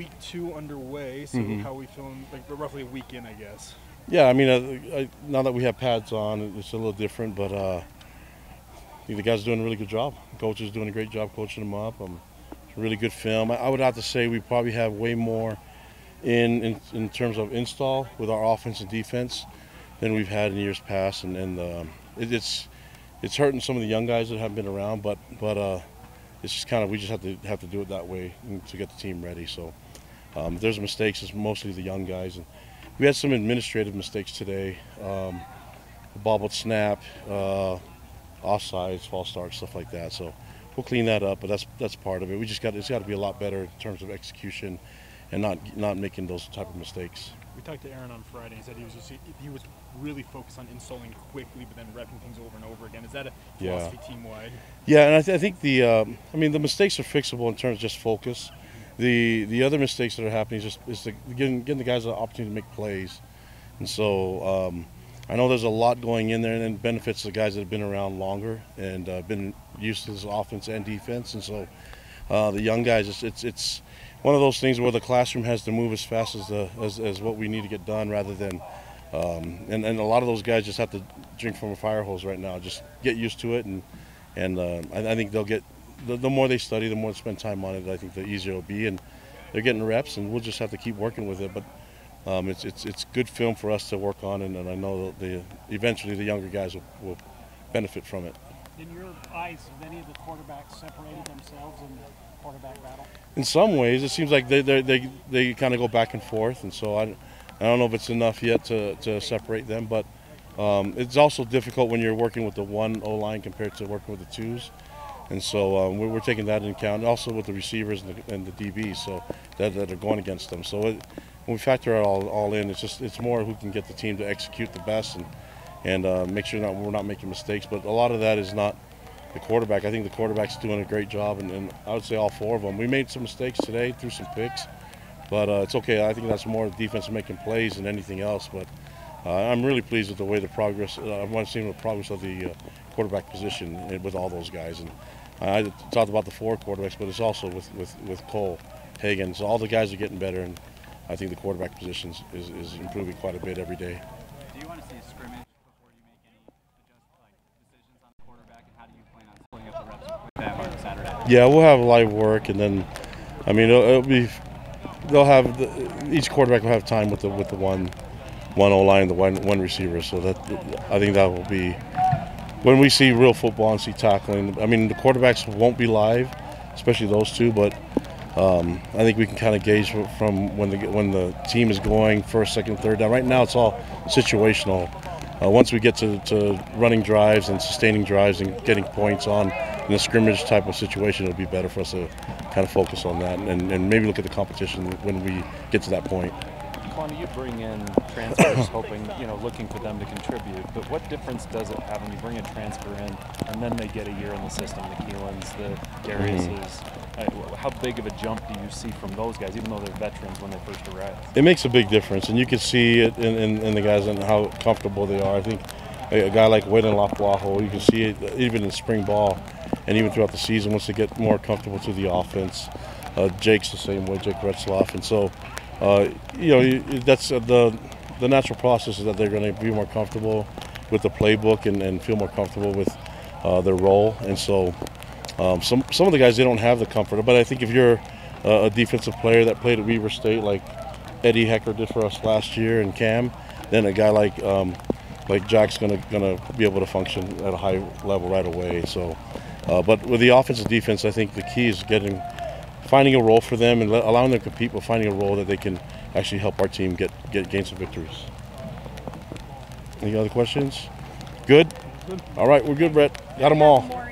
week two underway. So Mhm. how we feeling? Like roughly a week in, I guess. Yeah, I mean, uh, I, now that we have pads on, it's a little different, but uh, the guys are doing a really good job. The coach is doing a great job coaching them up. Um, it's a really good film. I, I would have to say we probably have way more in, in in terms of install with our offense and defense than we've had in years past, and, and um, it, it's it's hurting some of the young guys that haven't been around, but but uh, it's just kind of we just have to have to do it that way to get the team ready. So um, if there's mistakes, it's mostly the young guys and. We had some administrative mistakes today. Um, bobbled snap, uh, offsides, false start, stuff like that. So we'll clean that up, but that's that's part of it. We just got it's got to be a lot better in terms of execution, and not not making those type of mistakes. We talked to Aaron on Friday. He said he was just he was really focused on installing quickly, but then repping things over and over again. Is that a Yeah. philosophy team wide? Yeah, and I, th- I think the um, I mean the mistakes are fixable in terms of just focus. The the other mistakes that are happening is just is the, getting getting the guys an opportunity to make plays, and so um, I know there's a lot going in there, and it benefits the guys that have been around longer and uh, been used to this offense and defense, and so uh, the young guys it's, it's it's one of those things where the classroom has to move as fast as the as, as what we need to get done rather than. Um, and, and a lot of those guys just have to drink from a fire hose right now. Just get used to it, and and uh, I, I think they'll get the, the more they study, the more they spend time on it, I think the easier it'll be. And they're getting reps, and we'll just have to keep working with it. But um, it's, it's it's good film for us to work on, and, and I know the eventually the younger guys will, will benefit from it. In your eyes, have any of the quarterbacks separated themselves in the quarterback battle? In some ways, it seems like they they they, they kind of go back and forth, and so I, I don't know if it's enough yet to, to separate them, but um, it's also difficult when you're working with the one O line compared to working with the twos. And so um, we're, we're taking that into account, also with the receivers and the, and the DBs, so that, that are going against them. So it, when we factor it all, all in, it's just it's more who can get the team to execute the best and and uh, make sure that we're not making mistakes. But a lot of that is not the quarterback. I think the quarterback's doing a great job, and, and I would say all four of them. We made some mistakes today, threw some picks, but uh, it's okay. I think that's more defense making plays than anything else. But uh, I'm really pleased with the way the progress. Uh, I want to see the progress of the uh, quarterback position uh, with all those guys. And I talked about the four quarterbacks, but it's also with, with, with Cole, Hagan. So all the guys are getting better, and I think the quarterback position is, is improving quite a bit every day. Do you want to see a scrimmage before you make any adjust, like, decisions on the quarterback, and how do you plan on splitting up the reps with them on Saturday? Yeah, we'll have a live work, and then, I mean, it'll, it'll be. They'll have the, each quarterback will have time with the with the one, one O line, the one one receiver. So that I think that will be when we see real football and see tackling. I mean, the quarterbacks won't be live, especially those two, but um, I think we can kind of gauge from when the when the team is going first, second, third down. Right now, it's all situational. Uh, once we get to, to running drives and sustaining drives and getting points on in a scrimmage type of situation, it'll be better for us to kind of focus on that and, and maybe look at the competition when we get to that point. Kalani, you bring in transfers hoping, you know, looking for them to contribute, but what difference does it have when you bring a transfer in and then they get a year in the system, the Keelans, the Dariuses? Uh, how big of a jump do you see from those guys, even though they're veterans when they first arrive? It makes a big difference, and you can see it in, in, in the guys and how comfortable they are. I think a, guy like Weylin Lapuaho, you can see it even in spring ball and even throughout the season once they get more comfortable to the offense. Uh, Jake's the same way, Jake Retzlaff, and so you know that's uh, the the natural process is that they're going to be more comfortable with the playbook and, and feel more comfortable with uh, their role, and so um, some some of the guys they don't have the comfort. But I think if you're uh, a defensive player that played at Weber State, like Eddie Heckard did for us last year, and Cam, then a guy like um, like Jack's gonna gonna be able to function at a high level right away. So, uh, but with the offensive defense, I think the key is getting finding a role for them and let, allowing them to compete, but finding a role that they can actually help our team get get gain some victories. Any other questions? Good. All right, we're good, Brett. Got them all.